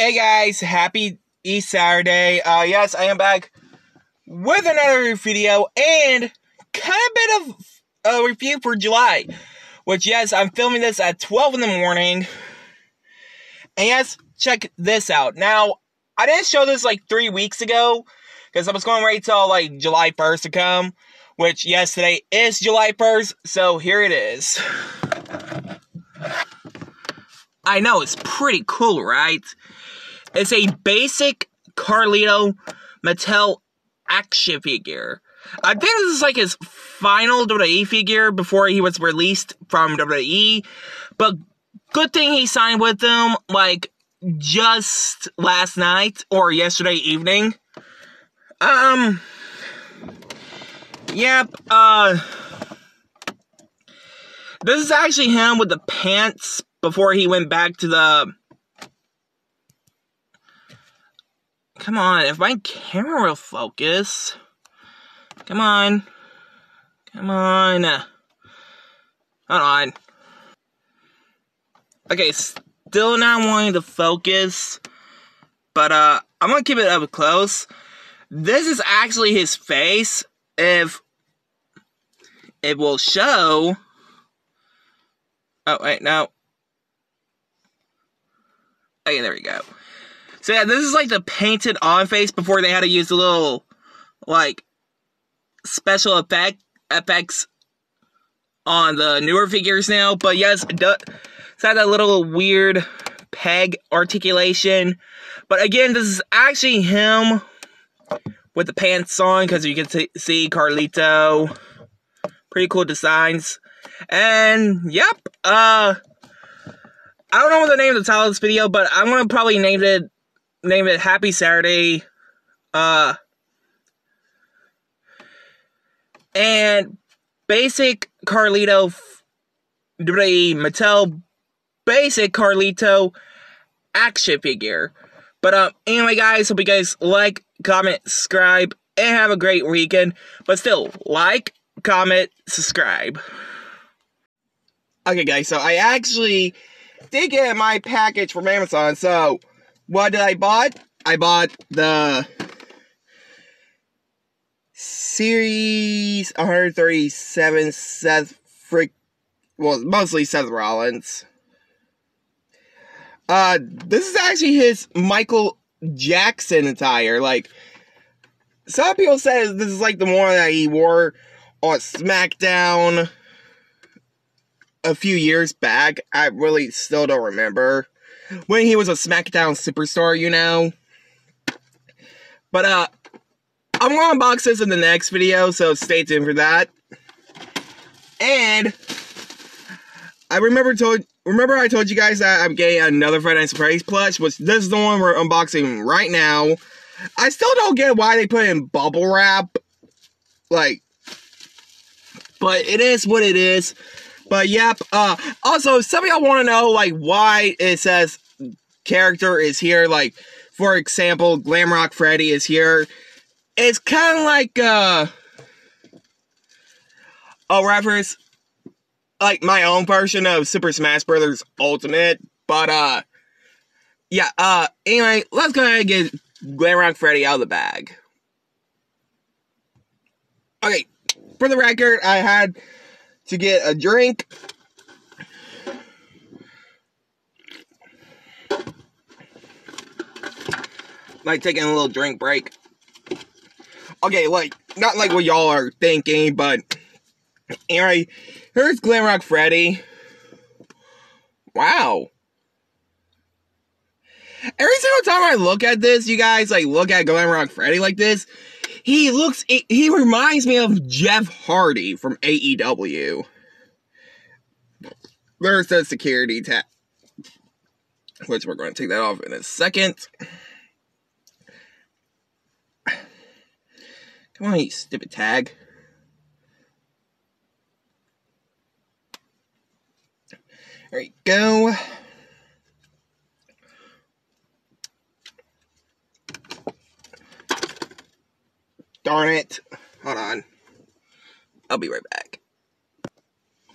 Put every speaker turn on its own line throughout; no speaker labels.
Hey guys, happy East Saturday. Uh, yes, I am back with another video and kind of bit of a review for July. Which, yes, I'm filming this at 12 in the morning. And yes, check this out. Now, I didn't show this like three weeks ago because I was going wait till like July 1st to come. Which, yes, today is July 1st, so here it is. I know, it's pretty cool, right? It's a basic Carlito Mattel action figure. I think this is like his final WWE figure before he was released from WWE. But good thing he signed with them like just last night or yesterday evening. Um Yep, uh This is actually him with the pants before he went back to the Come on, if my camera will focus. Come on. Come on. Hold on. Okay, still not wanting to focus. But, uh, I'm gonna keep it up close. This is actually his face. If it will show. Oh, wait, no. Okay, there we go. So yeah, this is like the painted on face before they had to use the little, like, special effect effects on the newer figures now. But yes, it does it's had that little weird peg articulation. But again, this is actually him with the pants on because you can see Carlito. Pretty cool designs. And yep, uh I don't know what the name of the title of this video, but I'm gonna probably name it name it Happy Saturday. Uh and basic Carlito Mattel basic Carlito action figure. But um anyway guys, hope you guys like, comment, subscribe, and have a great weekend. But still, like, comment, subscribe. Okay guys, so I actually did get my package from Amazon, so what did I bought? I bought the Series 137 Seth Frick, well, mostly Seth Rollins. Uh, this is actually his Michael Jackson attire. Like, some people say this is like the one that he wore on SmackDown a few years back. I really still don't remember. When he was a SmackDown superstar, you know. But, uh, I'm gonna unbox this in the next video, so stay tuned for that. And, I remember told, remember I told you guys that I'm getting another Friday Night Surprise plush, which this is the one we're unboxing right now. I still don't get why they put in bubble wrap. Like, but it is what it is. But yep. Uh, also, some of y'all want to know like why it says character is here. Like, for example, Glamrock Freddy is here. It's kind of like uh, a reference, like my own version of Super Smash Brothers Ultimate. But uh, yeah. Uh, anyway, let's go ahead and get Glamrock Freddy out of the bag. Okay, for the record, I had to get a drink. Like taking a little drink break. Okay, like, not like what y'all are thinking, but anyway, here's Glamrock Freddy. Wow. Every single time I look at this, you guys, like, look at Glamrock Freddy like this, he looks, he reminds me of Jeff Hardy from AEW. There's the security tag, which we're going to take that off in a second. Come on, you stupid tag. There you go. Darn it. Hold on. I'll be right back.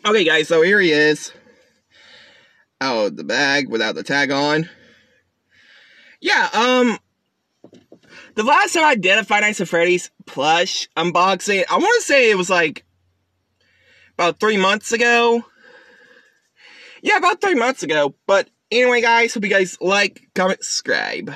Okay, guys, so here he is. Out of the bag without the tag on. yeah, um, the last time I did a Five Nights at Freddy's plush unboxing, I want to say it was like about three months ago. Yeah, about three months ago. But anyway, guys, hope you guys like, comment, subscribe.